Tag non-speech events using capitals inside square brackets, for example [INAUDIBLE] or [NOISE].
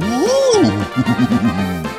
Ooh. [LAUGHS]